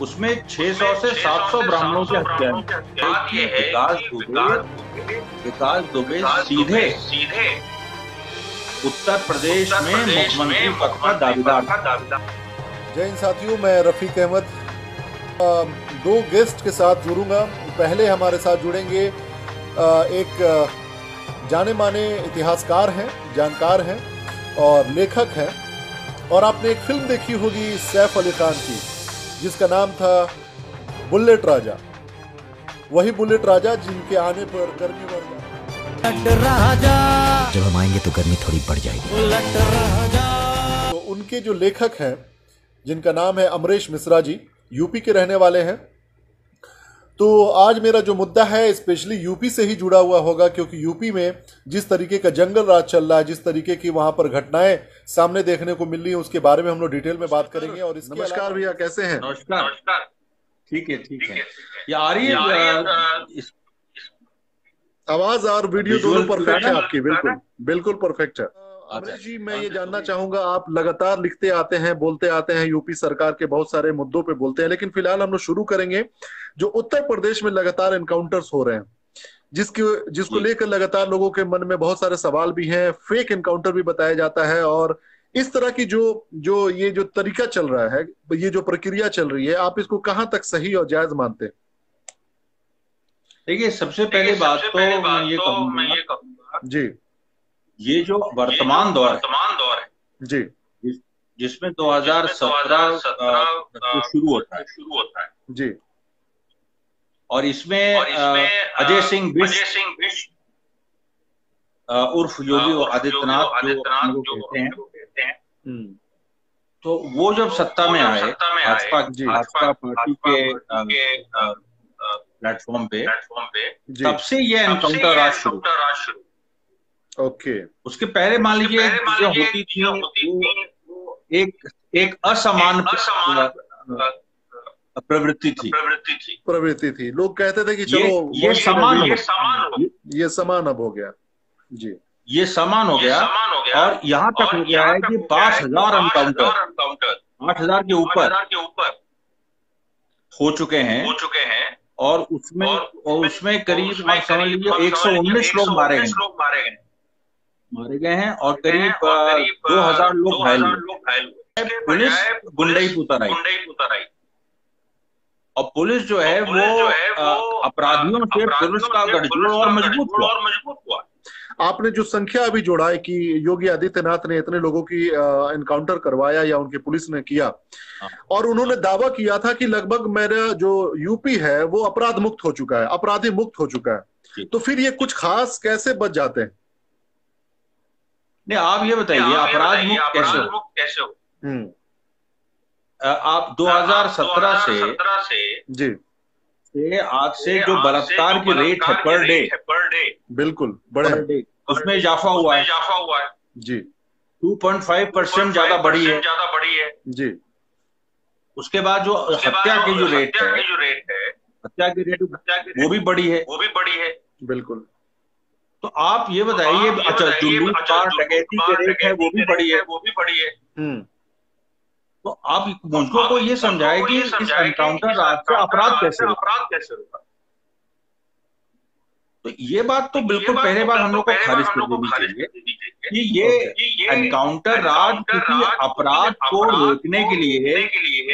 उसमें 600 से 700 ब्राह्मणों की हत्या है। विकास दुबे विकास दुबे सीधे। सीधे। उत्तर प्रदेश में मुख्यमंत्री पद का दावेदार जय हिंद साथियों मैं रफ़ीक अहमद। दो गेस्ट के साथ जुड़ूँगा। पहले हमारे साथ जुड़ेंगे एक जाने माने इतिहासकार हैं जानकार हैं और लेखक हैं। और आपने एक फ़िल्म देखी होगी सैफ अली खान की। जिसका नाम था बुलेट राजा। वही बुलेट राजा जिनके आने पर गर्मी बढ़ जाए राजा। जब हम आएँगे तो गर्मी थोड़ी बढ़ जाएगी। राजा। तो उनके जो लेखक हैं जिनका नाम है अमरेश मिश्रा जी यूपी के रहने वाले हैं। तो आज मेरा जो मुद्दा है स्पेशली यूपी से ही जुड़ा हुआ होगा क्योंकि यूपी में जिस तरीके का जंगल राज चल रहा है जिस तरीके की वहाँ पर घटनाएँ सामने देखने को मिल रही है उसके बारे में हम लोग डिटेल में बात करेंगे और इसके नमस्कार भैया कैसे हैं? नमस्कार। नमस्कार। ठीक है ठीक है। ये आ रही है, आवाज़ और वीडियो दोनों परफेक्ट है है? आपकी बिल्कुल बिल्कुल परफेक्ट है। अमरीश जी मैं ये जानना चाहूँगा आप लगातार लिखते आते हैं बोलते आते हैं यूपी सरकार के बहुत सारे मुद्दों पे बोलते हैं लेकिन फ़िलहाल हम लोग शुरू करेंगे जो उत्तर प्रदेश में लगातार एनकाउंटर्स हो रहे हैं। जिसके जिसको लेकर लगातार लोगों के मन में बहुत सारे सवाल भी हैं फेक एनकाउंटर भी बताया जाता है और इस तरह की जो जो ये जो तरीका चल रहा है ये जो प्रक्रिया चल रही है आप इसको कहाँ तक सही और जायज़ मानते हैं? देखिए सबसे पहले बात तो पहले मैं ये तो कहूँगा जी। ये जो वर्तमान दौर वर्तमान दौर है। जी। जिसमें जिसमें 2017 2017 को शुरू होता है। शुरू होता है। जी। और इसमें और इसमें अजय सिंह अजय सिंह बिष्ट। उर्फ़ योगी उर्फ़ आदित्यनाथ जो आदित्यनाथ जो कहते हैं। हैं। हम्म, तो वो जब सत्ता वो में आए भाजपा जी। भाजपा पार्टी के प्लेटफॉर्म पे प्लेटफॉर्म पे तब से ये एनकाउंटर राज शुरू। ओके। उसके पहले मान लीजिए जो होती थी एक एक असमान प्रवृत्ति थी। प्रवृत्ति थी। प्रवृत्ति थी। लोग कहते थे कि ये चलो ये वंश समान ये समान ये- ये समान अब हो गया। जी। ये समान हो गया समान हो गया। और यहाँ तक हो गया है कि पाँच हज़ार एनकाउंटर आठ हज़ार के ऊपर। हो चुके हैं। हो चुके हैं। और उसमें और उसमें करीब आप समझ लीजिए एक सौ उन्नीस लोग मारे गए। मारे गए। मारे गए हैं और करीब दो हज़ार लोग घायल हुए। घायल हुए। इसके पुलिस गुंडई पुतर आई गुंडई पुतर आई और पुलिस जो है वो अपराधियों से पुलिस का गठजोड़ और मज़बूत हुआ। और मज़बूत हुआ। आपने जो संख्या अभी जोड़ा है कि योगी आदित्यनाथ ने इतने लोगों की एनकाउंटर करवाया या उनकी पुलिस ने किया हाँ। और उन्होंने दावा किया था कि लगभग मेरा जो यूपी है वो अपराध मुक्त हो चुका है अपराधी मुक्त हो चुका है। तो फिर ये कुछ खास कैसे बच जाते हैं? नहीं आप ये बताइए अपराध मुक्त कैसे हो? कैसे हो? हम्म, आप 2017 से 2017 से जी। से आज से जो बलात्कार की रेट है पर डे पर डे बिल्कुल बड़े पर डे उसमें इजाफा हुआ है। इजाफा हुआ है। जी। 2.5 परसेंट ज़्यादा बढ़ी है। ज़्यादा बढ़ी है। जी। उसके बाद जो हत्या की जो रेट है जो रेट है हत्या की रेट वो भी बढ़ी है। वो भी बढ़ी है। बिल्कुल। तो आप ये बताइए अच्छा जो बताइए, लूट अच्छा, डकैती की रेट है वो भी बढ़ी है वो भी बढ़ी है। हम्म। तो आप मुझको को ये समझाए कि इस एनकाउंटर राज से अपराध कैसे होगा अपराध कैसे होगा तो ये बात तो बिल्कुल पहले बार हम लोग को खारिज कर देनी चाहिए कि ये एनकाउंटर राज किसी अपराध को रोकने के लिए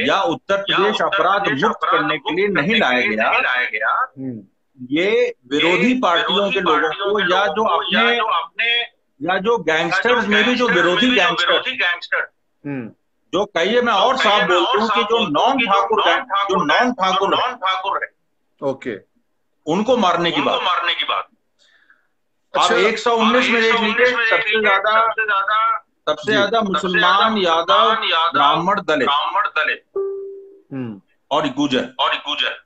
या उत्तर प्रदेश अपराध मुक्त करने के लिए नहीं लाया गया। लाया गया। हम्म। ये विरोधी पार्टियों के लोगों को या जो अपने अपने या जो गैंगस्टर्स में भी जो विरोधी गैंगस्टर गैंगस्टर हम्म। जो कहिए मैं और साफ़ बोलता हूँ कि जो नॉन ठाकुर गैंग जो नॉन ठाकुर है नॉन ठाकुर है। ओके उनको मारने की बात। मारने की बात। आप अच्छा, 119 में देख लीजिए सबसे ज़्यादा सबसे ज़्यादा मुसलमान यादव ब्राह्मण दलित। ब्राह्मण दलित। हम्म। और गुजर। और गुजर।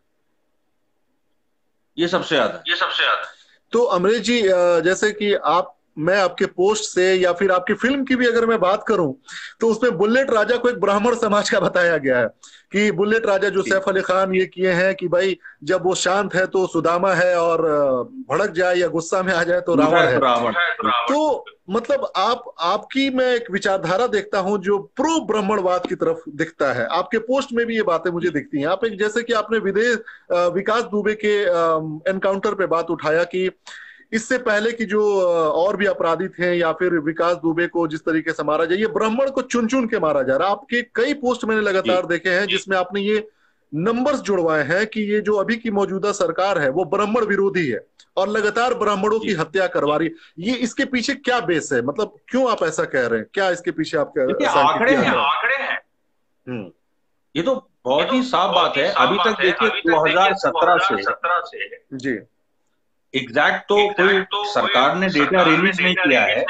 ये सबसे ज़्यादा। ये सबसे ज़्यादा। तो अमरीश जी जैसे कि आप मैं आपके पोस्ट से या फिर आपकी फ़िल्म की भी अगर मैं बात करूँ तो उसमें बुलेट राजा को एक ब्राह्मण समाज का बताया गया है कि बुलेट राजा जो सैफ अली खान ये किए हैं कि भाई जब वो शांत है तो सुदामा है और भड़क जाए या गुस्सा में आ जाए तो रावण है। रावण तो मतलब आप आपकी मैं एक विचारधारा देखता हूँ जो प्रो ब्राह्मणवाद की तरफ़ दिखता है। आपके पोस्ट में भी ये बातें मुझे दिखती हैं। आप एक जैसे कि आपने विदेश विकास दुबे के एनकाउंटर पे बात उठाया कि इससे पहले की जो और भी अपराधी थे या फिर विकास दुबे को जिस तरीके से मारा जाए ये ब्राह्मण को चुन चुन के मारा जा रहा है। आपके कई पोस्ट मैंने लगातार देखे हैं जिसमें आपने ये नंबर्स जुड़वाए हैं कि ये जो अभी की मौजूदा सरकार है वो ब्राह्मण विरोधी है और लगातार ब्राह्मणों की हत्या करवा रही ये इसके पीछे क्या बेस है? मतलब क्यों आप ऐसा कह रहे हैं? क्या इसके पीछे आप आंकड़े हैं आंकड़े हैं। हम्म। ये तो बहुत ही साफ़ बात है अभी तक देखिए 2017 से। जी। एग्जैक्ट तो कोई तो सरकार ने डेटा रिलीज़ नहीं किया है।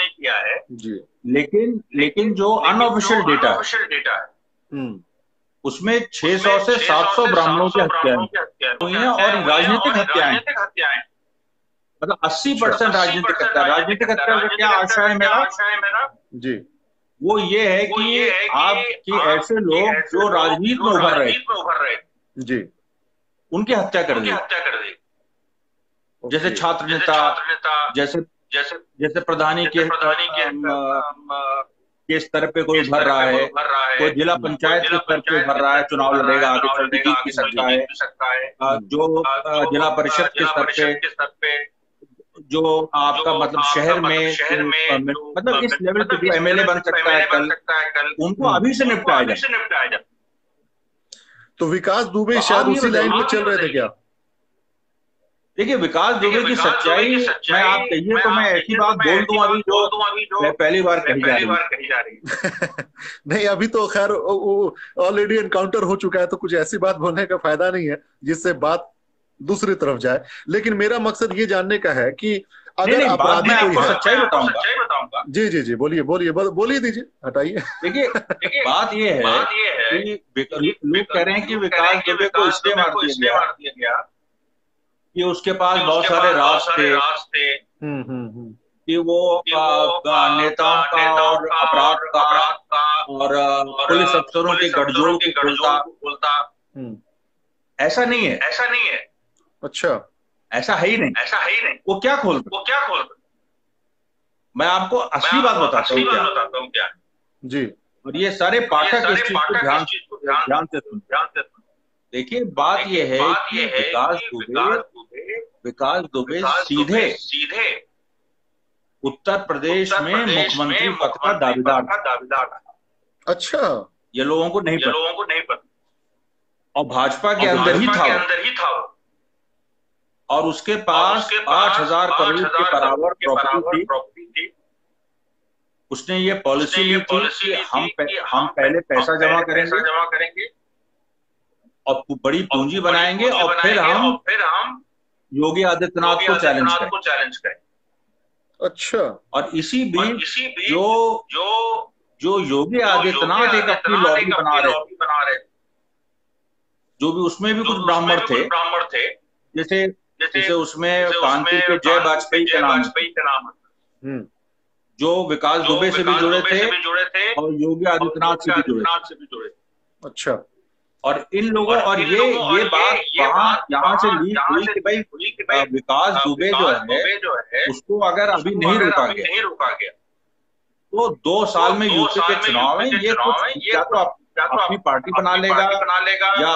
जी। लेकिन लेकिन जो अनऑफिशियल डेटा डेटा है। हम्म। उसमें 600 से 700 ब्राह्मणों की हत्याएँ हुई हैं। और राजनीतिक हत्याएँ मतलब 80 परसेंट राजनीतिक हत्या राजनीतिक हत्या का क्या आशा है मेरा? जी। वो ये है कि आपकी ऐसे लोग जो राजनीति में उभर रहे जी। उनकी हत्या कर दी। हत्या कर दी। जैसे छात्र नेता जैसे जैसे जैसे प्रधानी के प्रधानी के के स्तर पे कोई भर रहा है कोई जिला पंचायत के स्तर पे भर रहा है चुनाव लड़ेगा आगे चल के जीत भी सकता है। जो जिला परिषद के स्तर पे जो आपका मतलब शहर में शहर में मतलब इस लेवल पे जो एमएलए बन सकता है कल उनको अभी से निपटाया जाए। तो विकास दुबे शायद उसी लाइन पे चल रहे थे क्या? देखिए विकास दुबे की सच्चाई मैं आप कहिए तो मैं ऐसी बात बोल दूँ अभी जो मैं पहली बार कही जा रही नहीं अभी तो खैर ऑलरेडी एनकाउंटर हो चुका है तो कुछ ऐसी बात बोलने का फ़ायदा नहीं है जिससे बात दूसरी तरफ़ जाए। लेकिन मेरा मकसद ये जानने का है कि अगर अपराधी कोई है सच्चाई बताऊँगा। जी जी जी बोलिए बोलिए बोलिए दीजिए हटाइए। देखिए बात ये है कि लोग कह रहे हैं कि विकास दुबे को इसलिए मार दिया गया। कि उसके पास बहुत सारे राज थे। हम्म, हम्म, हम्म। कि वो नेताओं का और अपराध का और पुलिस अफसरों के गठजोड़ की बोलता। ऐसा नहीं है। ऐसा नहीं है। अच्छा। ऐसा है ही नहीं। ऐसा है ही नहीं। वो क्या खोल वो क्या खोल मैं आपको असली बात बताता हूँ क्या। बताता हूँ क्या। जी। और ये सारे पाठक इस चीज़ को ध्यान ध्यान से सुन। ध्यान से सुन। देखिए बात यह है कि विकास दुबे विकास दुबे सीधे सीधे उत्तर प्रदेश में मुख्यमंत्री पद का दावेदार दावेदार अच्छा। ये लोगों को नहीं पता। लोगों को नहीं पता। और भाजपा के अंदर ही था अंदर ही था और उसके पास आठ हज़ार करोड़ के बराबर प्रॉपर्टी थी। उसने ये पॉलिसी ली थी कि हम हम पहले पैसा जमा करेंगे। जमा करेंगे। और बड़ी पूंजी बनाएँगे और फिर हम फिर हम योगी आदित्यनाथ को चैलेंज करें। को चैलेंज करें। अच्छा। और इसी बीच जो जो जो योगी आदित्यनाथ एक अपनी लॉबी बना रहे। बना रहे। जो भी उसमें भी कुछ ब्राह्मण थे। ब्राह्मण थे। जैसे जैसे उसमें कानपुर के जय वाजपेयी के नाम। के नाम। हम्म। जो विकास दुबे से भी जुड़े थे और योगी आदित्यनाथ से भी जुड़े थे। अच्छा। और इन लोगों और ये ये बात वहाँ यहाँ से लीक हुई कि भाई विकास दुबे जो है उसको अगर अभी नहीं रोका गया। नहीं रोका गया। तो दो साल में यूपी के चुनाव है ये कुछ या तो अपनी पार्टी बना लेगा बना लेगा या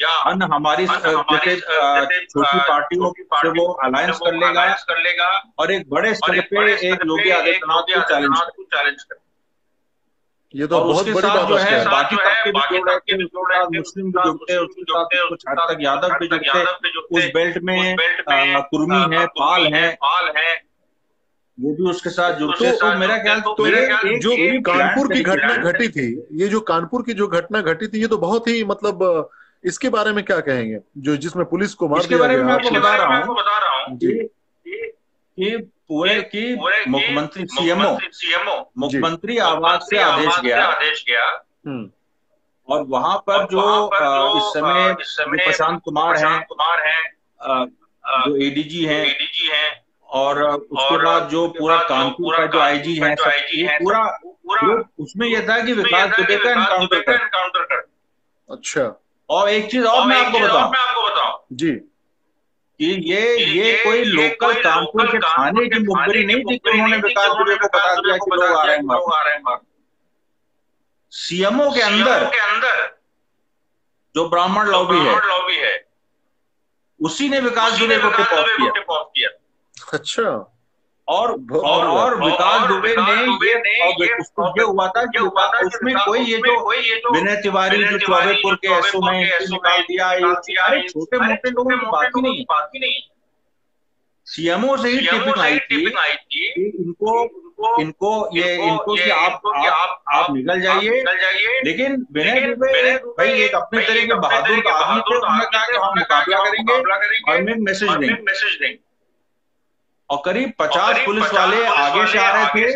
या अन्य हमारी जैसे छोटी पार्टियों से वो अलायंस कर लेगा कर लेगा और एक बड़े स्तर पे एक योगी आदित्यनाथ को चैलेंज करेगा ये तो बहुत बड़ी बात जो है बाकी तबके भी जुड़ रहे मुस्लिम भी जुड़ते हैं उसके साथ कुछ हद तक यादव भी जुड़ते उस बेल्ट में कुर्मी है पाल है पाल है। वो भी उसके साथ जुड़ते तो, तो मेरा ख्याल तो मेरा ख्याल जो कानपुर की घटना घटी थी ये जो कानपुर की जो घटना घटी थी ये तो बहुत ही मतलब इसके बारे में क्या कहेंगे? जो जिसमें पुलिस को मार दिया गया मैं आपको बता रहा हूँ कि पूरे की मुख्यमंत्री सीएमओ। सीएमओ। मुख्यमंत्री आवास से आदेश गया। आदेश गया। हम्म। और वहाँ पर जो इस समय प्रशांत कुमार हैं कुमार हैं जो एडीजी हैं। एडीजी हैं। और उसके बाद जो पूरा कानपुर का जो आईजी है पूरा पूरा उसमें यह था कि विकास दुबे का एनकाउंटर कर अच्छा। और एक चीज़ और मैं आपको बताऊँ? मैं आपको बताऊँ। जी। कि ये ये कोई लोकल कानपुर के थाने की मुखबरी नहीं थी कि उन्होंने विकास दुबे को बता दिया कि लोग आ रहे हैं सीएमओ के अंदर के अंदर जो ब्राह्मण लॉबी है लॉबी है उसी ने विकास दुबे को टिप ऑफ़ किया। अच्छा। और और और विकास दुबे ने उसको ये हुआ था कि हुआ था उसमें कोई ये जो विनय तिवारी जो चौबेपुर के एसओ में निकाल दिया छोटे मोटे लोगों की बात ही नहीं। बात ही नहीं। सीएमओ से ही टिपिंग आई थी कि इनको इनको ये इनको- कि आप आप आप निकल जाइए। लेकिन विनय दुबे भाई एक अपने भाई तरह के बहादुर के आदमी थे उन्होंने कहा कि हम मुकाबला करेंगे? और मैं मैसेज देंगे। और करीब पचास पुलिस वाले आगे से आ रहे थे।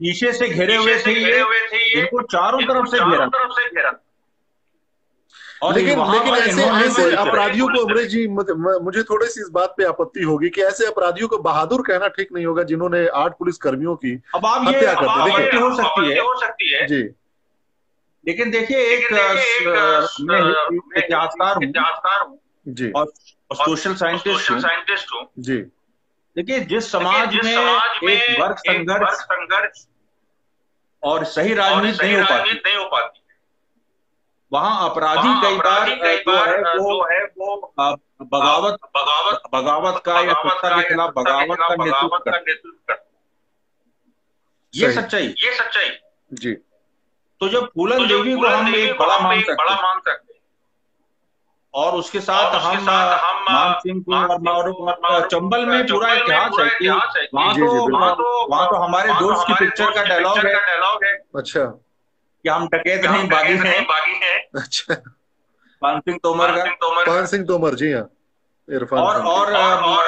पीछे से घेरे हुए थे ये। इनको चारों तरफ़ से घेरा। और लेकिन लेकिन ऐसे ऐसे अपराधियों को अमरीश जी मुझे- थोड़ी सी इस बात पे आपत्ति होगी कि ऐसे अपराधियों को बहादुर कहना ठीक नहीं होगा जिन्होंने आठ पुलिस कर्मियों की अब आप ये हत्या कर दी, हो सकती है। हो सकती है। जी। लेकिन देखिए एक मैं इतिहासकार हूँ। जी। और सोशल साइंटिस्ट साइंटिस्ट हूँ। जी। देखिए जिस समाज जिस में समाज में एक वर्ग संघर्ष संघर्ष और सही राजनीति नहीं हो पाती। नहीं हो पाती। वहाँ अपराधी कई बार कई जो बार है वो है वो बगावत बगावत बगावत का या सत्ता के खिलाफ बगावत का नेतृत्व करते का नेतृत्व करते। हैं। ये सच्चाई। ये सच्चाई। जी। तो जब फूलन तो जो देवी को फूलन हम देवी एक बड़ा मान एक सकते बड़ा हैं मान सकते हैं और उसके साथ और हम मान सिंह और चंबल में पूरा इतिहास है कि इतिहास वहाँ तो वहाँ तो तो हमारे तो दोस्त की पिक्चर का डायलॉग है अच्छा। कि हम डकैत नहीं बागी हैं। बागी हैं। अच्छा। मान सिंह तोमर का। सिंह तोमर का। पवन सिंह तोमर जी हाँ। इरफान और और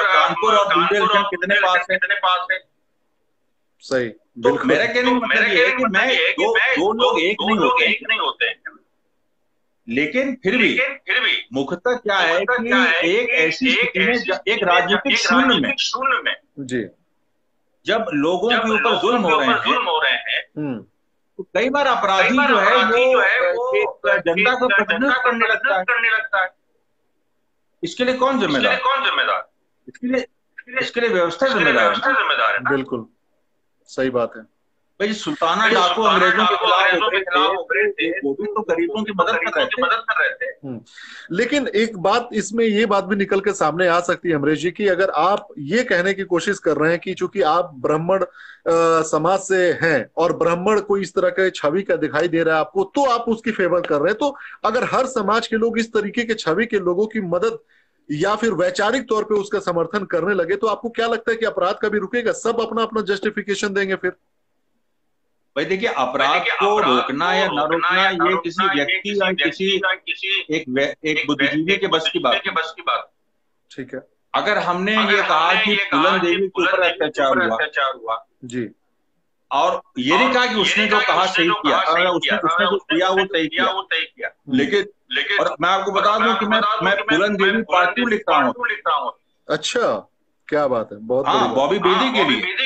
कानपुर और बुंदेलखंड कितने पास है? कितने पास है? सही तो मेरा कहने का तो मतलब ये है कि मैं मतलब दो लोग एक नहीं होते। एक नहीं होते। हैं लेकिन फिर भी फिर भी मुख्यतः क्या है कि एक ऐसी एक स्थिति में एक राजनीतिक शून्य में शून्य में जी। जब लोगों के ऊपर जुल्म हो रहे हैं जुल्म हो रहे हैं हम्म। तो कई बार अपराधी जो है है वो जनता को प्रतिनिधित्व करने लगता है। करने लगता है। इसके लिए कौन जिम्मेदार? कौन जिम्मेदार? इसके लिए इसके लिए व्यवस्था जिम्मेदार है जिम्मेदार है बिल्कुल। सही बात है। भाई सुल्ताना डाकू अंग्रेज़ों के खिलाफ के उभरे थे। वो भी तो गरीबों की मदद कर रहे थे। मदद कर रहे थे। लेकिन एक बात इसमें ये बात भी निकल के सामने आ सकती है अमरीश जी की अगर आप ये कहने की कोशिश कर रहे हैं कि चूँकि आप ब्राह्मण समाज से हैं और ब्राह्मण कोई इस तरह के छवि का दिखाई दे रहा है आपको तो आप उसकी फेवर कर रहे हैं। तो अगर हर समाज के लोग इस तरीके के छवि के लोगों की मदद या फिर वैचारिक तौर पे उसका समर्थन करने लगे तो आपको क्या लगता है कि अपराध कभी रुकेगा? सब अपना अपना जस्टिफिकेशन देंगे फिर। भाई देखिए अपराध को रोकना या न रोकना ये किसी व्यक्ति या किसी एक एक बुद्धिजीवी के बस की बात। के बस की बात। ठीक है। अगर हमने ये कहा कि कि देवी के ऊपर अत्याचार हुआ। जी। और ये नहीं कहा कि उसने जो कहा सही किया उसने उसने जो किया वो सही किया वो सही किया। लेकिन लेकिन और मैं आपको बता दूँ कि मैं मैं कि फूलन देवी पार्ट टू लिख हूँ। अच्छा क्या बात है बहुत हाँ बॉबी बेदी हाँ, बेदी के लिए।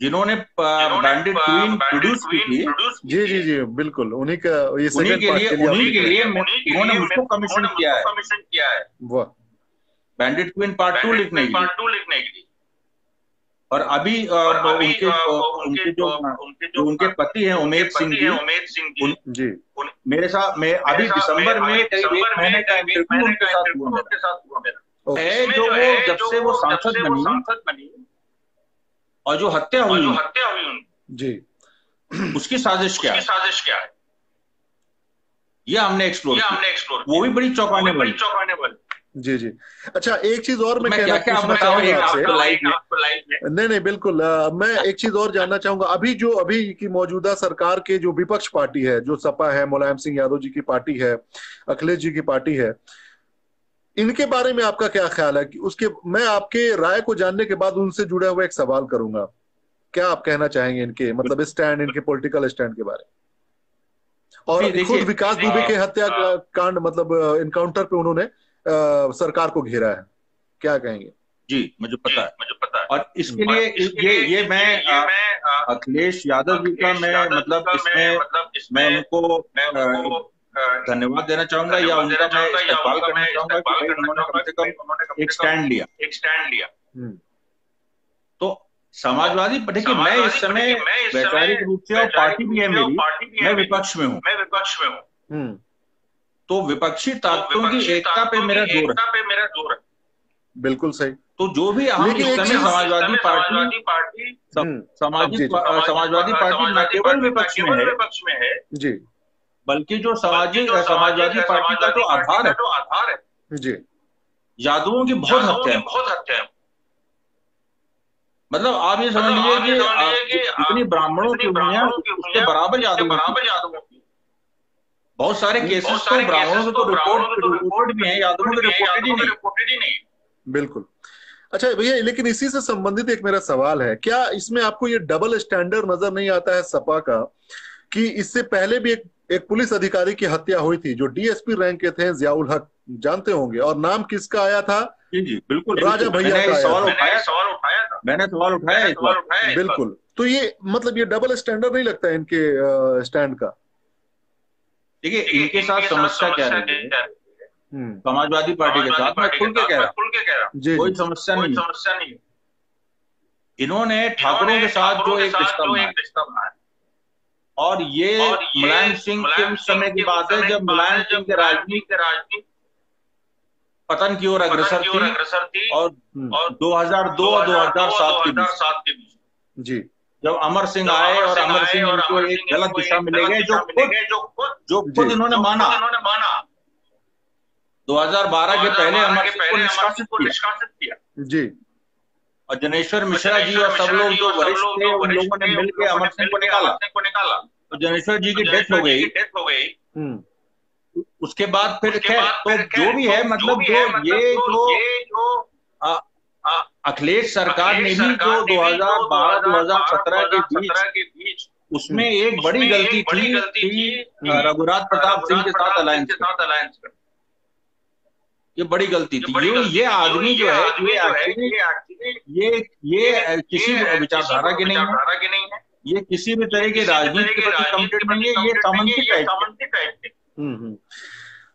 जिन्होंने बैंडेड क्वीन प्रोड्यूस की थी। जी जी जी बिल्कुल। उन्हीं का ये उन्हीं के लिए उन्हीं के लिए उन्होंने मुझको कमीशन किया है। कमीशन किया है। वाह। बैंडेड क्वीन पार्ट टू लिखने Queen के लिए। टू लिखने के लिए। और अभी और अभी, उनके उनके जो उनके जो उनके पति हैं उनके सिंह जी उमेद सिंह जी। मेरे साथ मैं अभी दिसंबर में दिसंबर में महीने का इंटरव्यू उनके साथ हुआ। मेरा। है जो जो वो जब से वो सांसद बनी। सांसद बनी और जो हत्या हुई जो हत्या हुई उनकी जी। उसकी साजिश क्या उसकी है? साजिश क्या है? ये हमने एक्सप्लोर किया। हमने एक्सप्लोर वो भी बड़ी चौंकाने वाली। चौंकाने वाली। जी जी। अच्छा एक चीज़ और मैं मैं कहना क्या-क्या पूछना चाहूँगा आपसे। नहीं नहीं बिल्कुल। अ, मैं एक चीज़ और जानना चाहूँगा। अभी जो अभी की मौजूदा सरकार के जो विपक्ष पार्टी है जो सपा है मुलायम सिंह यादव जी की पार्टी है अखिलेश जी की पार्टी है इनके बारे में आपका क्या ख्याल है? कि उसके मैं आपके राय को जानने के बाद उनसे जुड़ा हुआ एक सवाल करूँगा। क्या आप कहना चाहेंगे इनके मतलब स्टैंड इनके पॉलिटिकल स्टैंड के बारे में? और खुद विकास दुबे के हत्या कांड मतलब इनकाउंटर पे उन्होंने सरकार को घेरा है। क्या कहेंगे? जी मुझे पता है। मुझे पता है। और इसके लिए ये ये मैं अखिलेश यादव जी का मैं मतलब इसमें मैं उनको धन्यवाद देना चाहूँगा या उनका मैं इस्तेमाल करना चाहूँगा कि उन्होंने कम से कम एक स्टैंड लिया। एक स्टैंड लिया। तो समाजवादी देखिए मैं इस समय वैचारिक रूप से और पार्टी भी है मेरी मैं विपक्ष में हूँ। मैं विपक्ष में हूँ। तो विपक्षी ताकतों की एकता पे मेरा ज़ोर है। पे मेरा ज़ोर है। बिल्कुल सही। तो जो भी हम इस समय समाजवादी पार्टी समाजवादी पार्टी न केवल विपक्ष में विपक्ष में है। जी। बल्कि जो सामाजिक समाजवादी पार्टी का जो आधार है। जो आधार है। जी। यादवों की बहुत हत्या है। बहुत हत्या है। मतलब आप ये समझ लीजिए कि इतनी ब्राह्मणों की दुनिया उसके बराबर यादव बराबर यादवों की। बहुत सारे केसेस तो ब्राह्मणों के तो रिपोर्ट रिपोर्ट भी हैं यादवों के रिपोर्टेड ही नहीं। बिल्कुल। अच्छा भैया लेकिन इसी से संबंधित एक मेरा सवाल है। क्या इसमें आपको ये डबल स्टैंडर्ड नज़र नहीं आता है सपा का? कि इससे पहले भी एक एक पुलिस अधिकारी की हत्या हुई थी जो डीएसपी रैंक के थे जियाउल हक जानते होंगे। और नाम किसका आया था? जी जी बिल्कुल राजा भैया का सवाल उठाया। सवाल उठाया था। मैंने सवाल उठाया सवाल उठाया बिल्कुल। तो ये मतलब ये डबल स्टैंडर्ड नहीं लगता है इनके स्टैंड का? देखिए इनके साथ समस्या क्या है? हम्म, समाजवादी पार्टी के साथ मैं खुल के कह रहा हूँ। हूँ। कोई समस्या नहीं है। समस्या नहीं इन्होंने ठाकुरों के साथ जो एक रिश्ता बनाया। और ये ये मुलायम सिंह के उस समय की बात है जब मुलायम सिंह के राजनीति के राजनीति पतन की ओर अग्रसर थी अग्रसर थी और हम्म, और 2002 और 2007 के बीच 2007 के बीच जी। जब अमर सिंह आए और अमर सिंह अमर एक गलत दिशा में ले गए जो खुद जो खुद जो इन्होंने माना खुद इन्होंने माना। 2012 के पहले अमर के सिंह को निष्कासित किया। जी। और जनेश्वर मिश्रा जी और सब लोग जो वरिष्ठ थे उन लोगों ने मिलकर अमर सिंह को निकाला। को निकाला। तो जनेश्वर जी की डेथ हो गई। डेथ हो गई। हम्म, उसके बाद फिर खैर तो जो भी तो है मतलब जो ये जो- अखिलेश सरकार ने भी जो ने भी 2012 जो 2017 के बीच 2017 के बीच उसमें एक बड़ी गलती बड़ी थी कि रघुराज प्रताप सिंह के साथ प्रताप अलायंस के साथ अलायंस कर ये बड़ी गलती थी। ये ये आदमी जो है ये ये ये ये किसी विचारधारा के नहीं है। ये किसी भी तरह की राजनीति के प्रति राजनीति कमिटेड नहीं है ये सामंती है, टाइप के। हम्म, हम्म।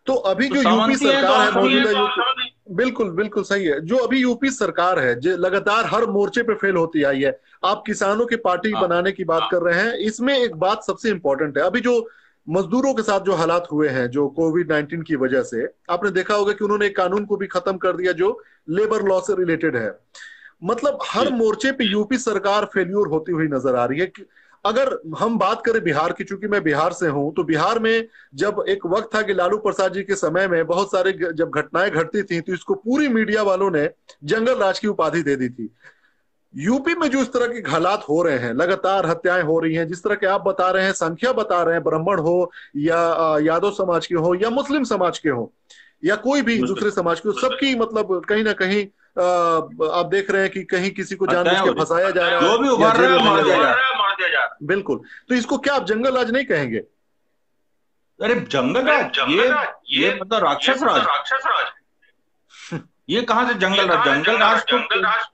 तो अभी तो जो यूपी तो सरकार है मौजूदा बिल्कुल बिल्कुल सही है। जो अभी यूपी सरकार है जो लगातार हर मोर्चे पे फेल होती आई है। आप किसानों की पार्टी हाँ। बनाने की बात हाँ। कर रहे हैं इसमें एक बात सबसे इंपॉर्टेंट है। अभी जो मजदूरों के साथ जो हालात हुए हैं जो कोविड 19 की वजह से आपने देखा होगा कि उन्होंने एक कानून को भी खत्म कर दिया जो लेबर लॉ से रिलेटेड है। मतलब हर मोर्चे पे यूपी सरकार फेल्यूर होती हुई नज़र आ रही है कि अगर हम बात करें बिहार की चूँकि मैं बिहार से हूँ तो बिहार में जब एक वक्त था कि लालू प्रसाद जी के समय में बहुत सारे जब घटनाएँ घटती थी तो इसको पूरी मीडिया वालों ने जंगल राज की उपाधि दे दी थी। यूपी में जो इस तरह के हालात हो रहे हैं लगातार हत्याएँ हो रही हैं जिस तरह के आप बता रहे हैं संख्या बता रहे हैं ब्राह्मण हो या यादव समाज के हो या मुस्लिम समाज के हो या कोई भी दूसरे समाज के हो सबकी मतलब कहीं ना कहीं अ, आप देख रहे हैं कि कहीं किसी को जानबूझ हत्याएँ के फंसाया जा रहा है। जो भी या रहा है, मार दिया जा रहा रहा मार दिया जा रहा है। बिल्कुल। तो इसको क्या आप जंगल राज नहीं कहेंगे? अरे जंगल राज? ये ये मतलब राक्षस राज। राक्षस राज। ये कहाँ से जंगल राज जंगल राज तो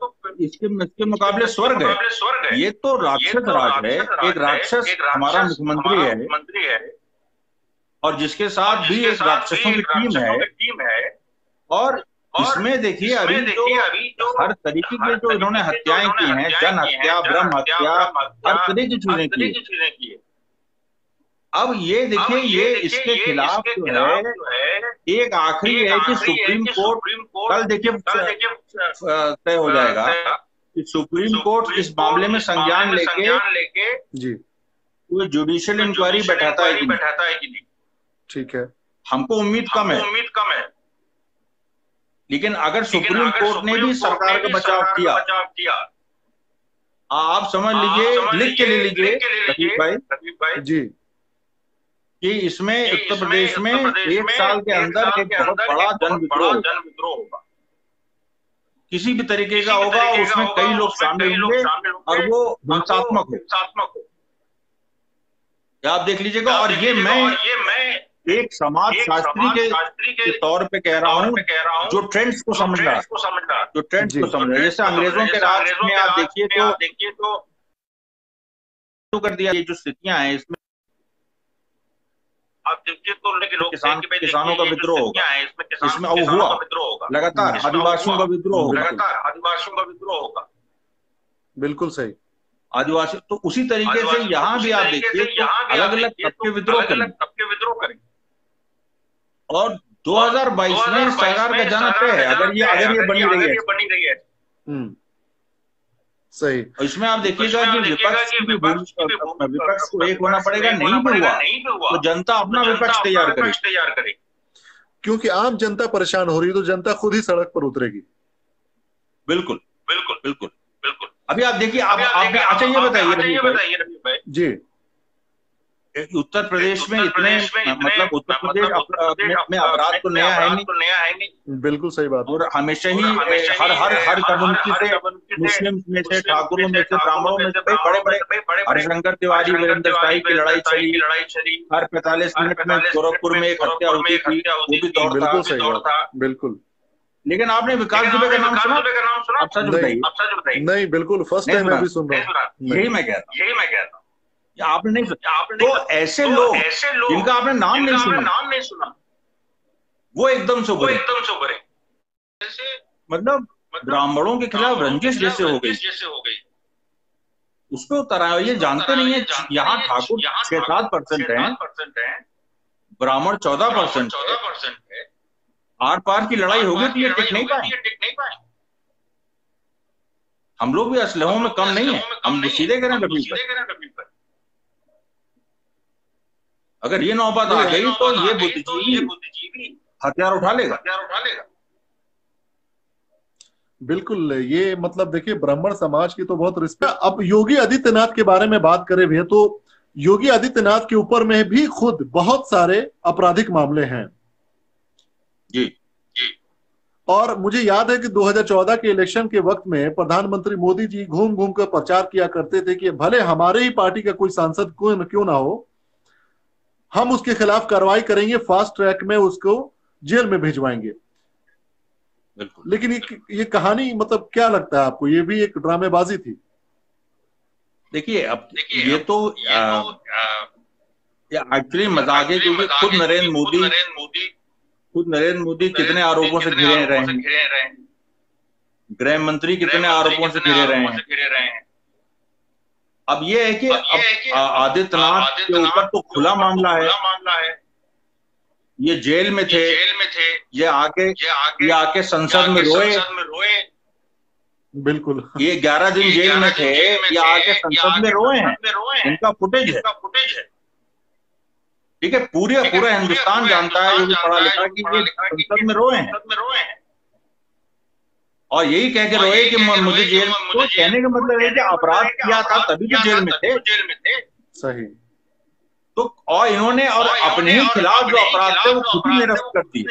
तो इसके इसके मुकाबले स्वर्ग है। ये तो राक्षस तो राज है। एक राक्षस हमारा मुख्यमंत्री है। है। और जिसके साथ भी एक राक्षसों की टीम है। राक्षसों और इसमें देखिए अभी जो अभी जो हर तरीके के जो इन्होंने हत्याएँ की हैं जन हत्या ब्रह्म हत्या, हर तरह की चीज़ें की की चीज़ें की है। अब ये देखिए ये इसके ये खिलाफ इसके जो खिलाफ है जो है एक आखिरी है कि सुप्रीम कोर्ट कल देखिए तय हो जाएगा कि सुप्रीम कोर्ट इस मामले में संज्ञान लेके जी कोई जुडिशियल इंक्वायरी बैठाता है कि नहीं? बैठाता है कि नहीं? ठीक है। हमको उम्मीद कम है। उम्मीद कम है। लेकिन अगर सुप्रीम कोर्ट ने भी सरकार का बचाव किया। आप समझ लीजिए लिख के ले लीजिए भाई। जी। कि इसमें उत्तर प्रदेश में एक साल के अंदर एक बहुत बड़ा जन विद्रोह होगा जन विद्रोह होगा। किसी भी तरीके का होगा उसमें कई लोग शामिल होंगे और वो हिंसात्मक हो। हो। आप देख लीजिएगा और ये मैं ये मैं एक समाज शास्त्री के, तौर पे कह रहा हूँ जो ट्रेंड्स को समझ रहा रहा जो ट्रेंड्स को समझ रहा है। जैसे अंग्रेज़ों के राज में आप देखिए तो देखिए तो कर दिया ये जो स्थितियाँ हैं इसमें आप देखिए तो लेकिन लोग किसान- किसानों का विद्रोह होगा। इसमें किसान इसमें अब हुआ। विद्रोह होगा। लगातार आदिवासियों का विद्रोह होगा। लगातार आदिवासियों का विद्रोह होगा। बिल्कुल सही। आदिवासी तो उसी तरीके से यहाँ भी आप तरीके देखिए से तो यहाँ भी आप अलग अलग देखिए तबके तो विद्रोह करें अलग-अलग तबके विद्रोह करें और 2022 में सरकार का जाना तय है। अगर ये अगर ये बनी रही है। बनी रही है। हम्म। सही। इसमें आप देखिएगा कि विपक्ष की भी विपक्ष की एक होना पड़ेगा नहीं भी पड़ेगा, हुआ। तो जनता अपना तो विपक्ष तैयार करेगी। करे तैयार करे क्योंकि आम जनता परेशान हो रही है तो जनता खुद ही सड़क पर उतरेगी। बिल्कुल। बिल्कुल। बिल्कुल। बिल्कुल। अभी आप देखिए आप आप अच्छा ये बताइए अच्छा जी। उत्तर प्रदेश में इतने मतलब उत्तर प्रदेश मतलब प्रदेश में- अपराध तो नया है नहीं। तो नया है बिल्कुल सही बात। और हमेशा ही हर हर हर कम्युनिटी से मुस्लिम में से ठाकुरों में से ब्राह्मणों में से बड़े बड़े हरिशंकर तिवारी वीरेंद्र शाही की लड़ाई चली। हर पैंतालीस मिनट में गोरखपुर में एक हत्या होती थी वो भी दौड़ था बिल्कुल सही बात। बिल्कुल। लेकिन आपने विकास दुबे का नाम सुना? आप सच बताइए। आप सच बताइए। नहीं बिल्कुल फ़र्स्ट नहीं टाइम मैं सुना। भी सुन रहा हूँ। यही मैं कह रहा यही मैं कहता हूँ हूँ। आपने नहीं सुना। आपने तो ऐसे तो लोग ऐसे लोग जिनका आपने नाम नहीं सुना नाम नहीं सुना। वो एकदम से उभरे एकदम से उभरे जैसे मतलब ब्राह्मणों के खिलाफ रंजिश जैसे हो गई। जैसे हो गई। उस पर ये जानते नहीं है यहाँ ठाकुर छह सात परसेंट है। ब्राह्मण चौदह परसेंट चौदह परसेंट है। आर पार की लड़ाई होगी तो ये टिक नहीं पाए। हम लोग भी असलहों में कम नहीं है। हम सीधे करें रबी पर। अगर ये नौबत आ गई तो ये बुद्धिजीवी बुद्धिजीवी हथियार उठा लेगा। हथियार उठा लेगा। बिल्कुल ये मतलब देखिए ब्राह्मण समाज की तो बहुत रिस्पेक्ट अब योगी आदित्यनाथ के बारे में बात करें भी तो योगी आदित्यनाथ के ऊपर में भी खुद बहुत सारे आपराधिक मामले हैं। जी। और मुझे याद है कि 2014 के इलेक्शन के वक्त में प्रधानमंत्री मोदी जी घूम घूम कर प्रचार किया करते थे कि भले हमारे ही पार्टी का कोई सांसद क्यों क्यों ना हो हम उसके खिलाफ कार्रवाई करेंगे फास्ट ट्रैक में उसको जेल में भिजवाएँगे। लेकिन ये ये कहानी मतलब क्या लगता है आपको? ये भी एक ड्रामेबाजी थी। देखिए अब देखिए, ये तो ये तो एक्चुअली मज़ाक है क्योंकि खुद नरेंद्र मोदी नरेंद्र मोदी खुद नरेंद्र मोदी कितने आरोपों से घिरे रहे हैं। गृह मंत्री कितने आरोपों से घिरे घिरे रहे हैं। अब ये है कि ये आदित्यनाथ के ऊपर तो खुला मामला है। खुला मामला है। ये जेल में थे। जेल में थे। ये आके ये आगे आके संसद में रोए। रोए। बिल्कुल। ये ग्यारह दिन जेल में थे। ये आके संसद में रोए हैं। रोए इनका फुटेज है। है। ठीक है पूरे पूरा हिंदुस्तान जानता है जो भी पढ़ा लिखा कि ये संसद में रोए हैं। संसद में रोए हैं। और यही कह के रोए कि मुझे जेल मुझे तो कहने का मतलब है कि अपराध किया था तभी तो जेल में थे। जेल में थे। सही। तो और इन्होंने और अपने ही खिलाफ जो अपराध थे वो खुद ही निरस्त कर दिए।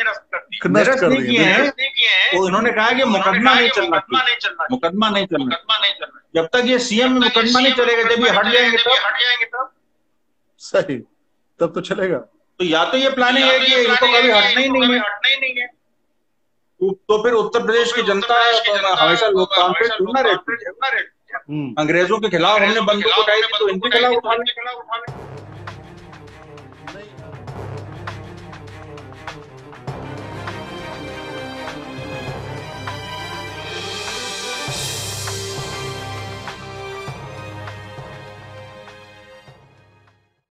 निरस्त कर नहीं दिए। किए हैं। तो इन्होंने कहा कि मुकदमा नहीं चलना मुकदमा नहीं चलना मुकदमा नहीं चलना नहीं चलना जब तक ये सीएम में मुकदमा नहीं चलेगा जब ये हट जाएँगे तब। हट जाएँगे तब। सही। तब तो चलेगा। तो या तो ये प्लानिंग है कि इनको कभी हटना ही नहीं है। हटना ही नहीं है। तो तो फिर उत्तर प्रदेश की जनता हमेशा लोकतांत्रिक ना रहती है। अंग्रेज़ों के खिलाफ हमने बंदूक उठाई थी तो इनके खिलाफ उठाने। के खिलाफ उठा लें